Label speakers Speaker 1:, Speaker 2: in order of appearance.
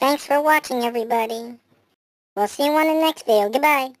Speaker 1: thanks for watching everybody. We'll see you on the next video. Goodbye.